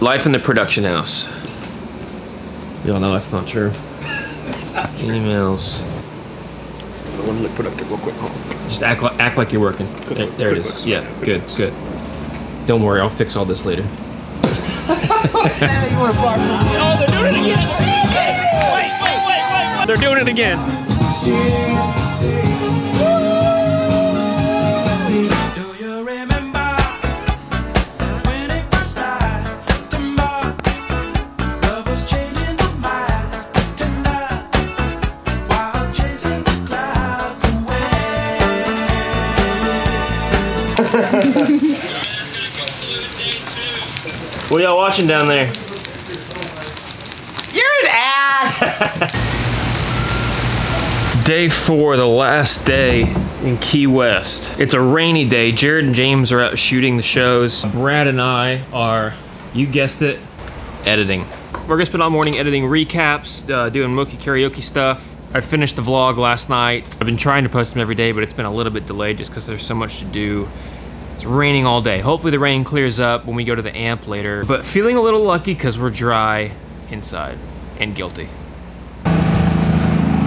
Life in the production house. Y'all know that's not true. Emails. I want to look productive real quick. Hold on. Just act like act like you're working. There, there it is. Yeah, good, good. Don't worry, I'll fix all this later. Oh, they're doing it again. Wait, wait, wait, wait, wait. They're doing it again. What are y'all watching down there? You're an ass. Day four, the last day in Key West. It's a rainy day. Jared and James are out shooting the shows. Brad and I are, you guessed it, editing. We're gonna spend all morning editing recaps, uh, doing Mookie karaoke stuff. I finished the vlog last night. I've been trying to post them every day, but it's been a little bit delayed just because there's so much to do. It's raining all day. Hopefully the rain clears up when we go to the amp later. But feeling a little lucky because we're dry inside and guilty.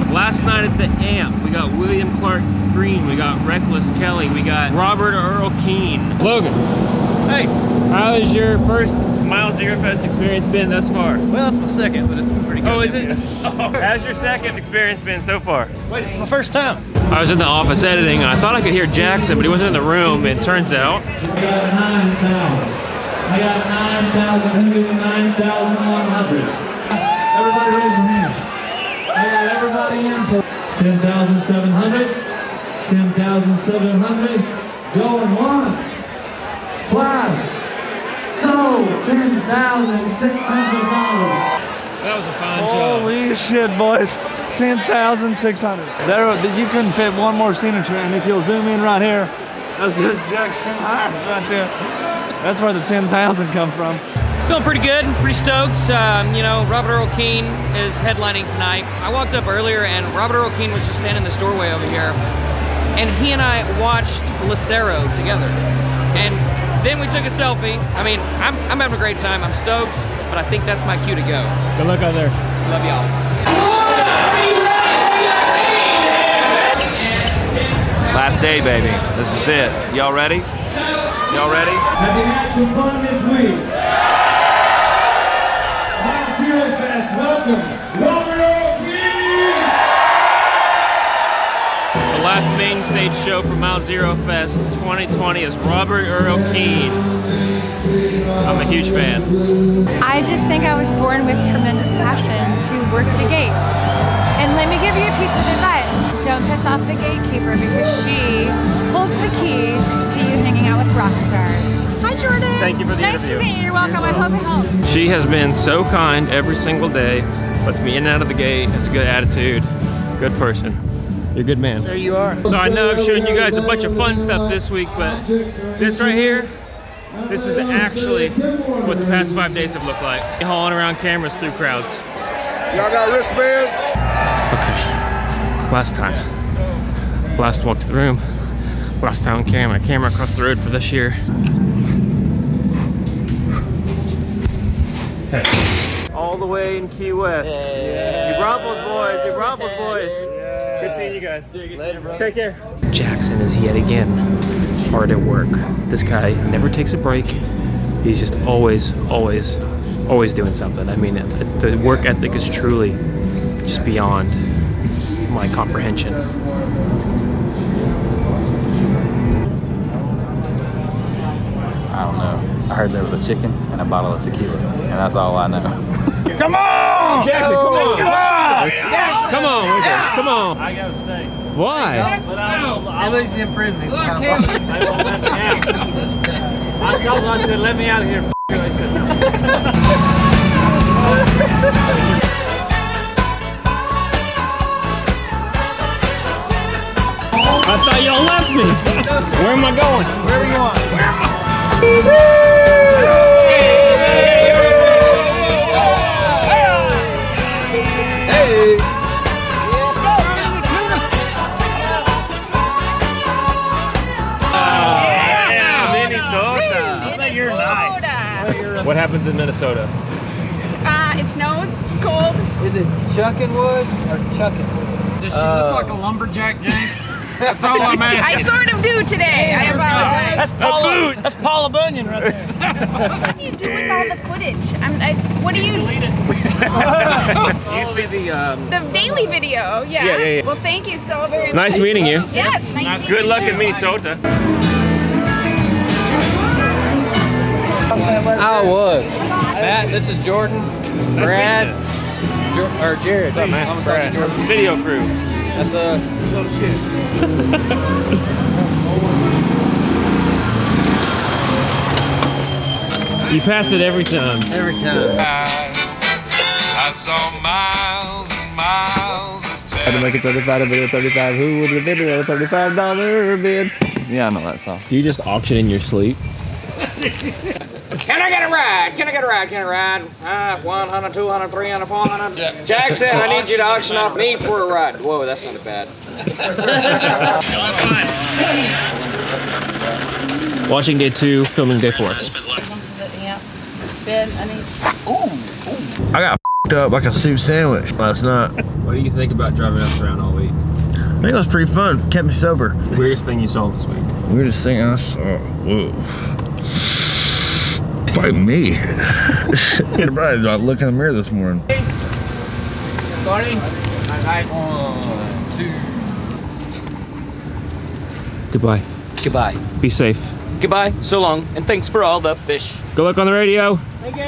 Last night at the amp, we got William Clark Green, we got Reckless Kelly, we got Robert Earl Keen. Logan, Hey, how was your first Mile Zero Fest experience been thus far? well, that's my second, but it's been pretty good. Oh, is it? Oh, how's your second experience been so far? Wait, it's my first time. I was in the office editing and I thought I could hear Jackson, but he wasn't in the room. It turns out I got 9,000. I got nine thousand. Nine thousand one hundred. Everybody raise your hand. I got everybody in for 10,700. 10,700. Going once. Twice. Sold $10,600. that was a fine job. Holy shit, boys. 10,600. There, you couldn't fit one more signature, and if you'll zoom in right here, that's just Jackson Hines right there. That's where the 10,000 come from. Feeling pretty good, pretty stoked. Um, you know, Robert Earl Keen is headlining tonight. I walked up earlier and Robert Earl Keen was just standing in this doorway over here. And he and I watched Lucero together. And then we took a selfie. I mean, I'm, I'm having a great time. I'm stoked, but I think that's my cue to go. Good luck out there. Love y'all. Last day, baby. This is it. Y'all ready? Y'all ready? Have you had some fun this week? Mount Zero Fest, welcome, last main stage show for Mile Zero Fest 2020 is Robert Earl Keen. I'm a huge fan. I just think I was born with tremendous passion to work the gate. And let me give you a piece of advice. Don't piss off the gatekeeper because she holds the key to you hanging out with rock stars. Hi, Jordan. Thank you for the nice interview. to meet you. You're welcome. I hope it helps. She has been so kind every single day. Lets me in and out of the gate. Has a good attitude. Good person. You're a good man. There you are. So I know I've shown you guys a bunch of fun stuff this week, but this right here, this is actually what the past five days have looked like. Hauling around cameras through crowds. Y'all got wristbands? Okay, last time. Last walk to the room. Last time carrying my camera across the road for this year. All the way in Key West. Yeah. New Braunfels boys, New Braunfels boys. Good seeing you guys. Later, bro. Take care. Jackson is yet again hard at work. This guy never takes a break. He's just always, always, always doing something. I mean, the work ethic is truly just beyond my comprehension. I don't know. I heard there was a chicken and a bottle of tequila, and that's all I know. Come on! Jackson, come on! Come on! Come on, Wiggles, come on. I gotta stay. Why? At least in prison. He's I told him, I said, let me out of here. He said, no. I thought y'all left me. Where am I going? Wherever you want. Yeah, Minnesota. I think you're nice. What happens in Minnesota? Uh, it snows. It's cold. Is it chucking wood or chucking wood? Does she look like a lumberjack, James? That's all I'm I sort of do today. I apologize. That's Paula. That's Paula Bunyan right there. What do you do with all the footage? I'm, I, what do you? Delete it. You see the um, The daily video. Yeah. Yeah, yeah, yeah. Well, thank you so very much. Nice meeting you. Yes. Nice. Good meeting luck you. in Minnesota. I was. Matt, this is Jordan. Brad. Jo- or Jared. What's up, Matt? I'm Brad. Video crew. That's us. Oh, you pass it every time. Every time. I saw miles and miles of Had to make it 35 a bid, 35. Who would have bid it at a $35 bid? Yeah, I know that song. Do you just auction in your sleep? Can I get a ride? Can I get a ride? Can I ride? Uh, 100, 200, 300, 400. Jackson, I need you to auction off me for a ride. Whoa, that's not bad. Watching day two, filming day four. I got fed up like a soup sandwich last night. What do you think about driving us around all week? I think it was pretty fun. Kept me sober. Weirdest thing you saw this week? Weirdest thing I saw, whoa. Probably me. Probably like look in the mirror this morning. Goodbye. Goodbye. Be safe. Goodbye. So long. And thanks for all the fish. Good luck on the radio. Thank you.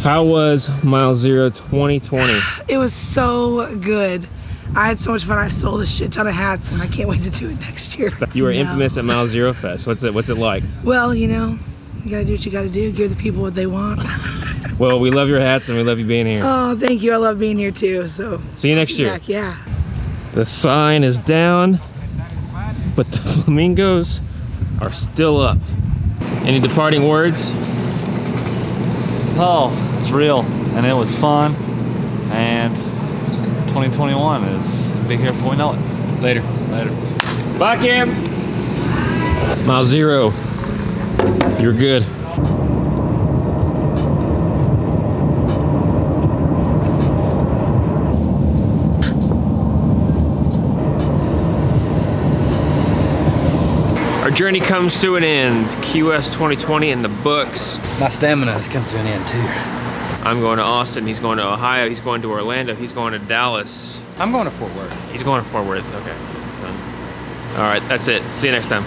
How was Mile Zero 2020? It was so good. I had so much fun. I sold a shit ton of hats, and I can't wait to do it next year. You were No. infamous at Mile Zero Fest. What's it What's it like? Well, you know, you gotta do what you gotta do. Give the people what they want. Well, we love your hats and we love you being here. Oh, thank you. I love being here too. So See you next year. back, yeah. The sign is down, but the flamingos are still up. Any departing words? Oh, it's real, and it was fun, and 2021 is be here before we know it. Later. Later. Bye, Cam. Mile Zero. You're good. Our journey comes to an end. QS 2020 in the books. My stamina has come to an end too. I'm going to Austin. He's going to Ohio. He's going to Orlando. He's going to Dallas. I'm going to Fort Worth. He's going to Fort Worth. Okay. All right, that's it. See you next time.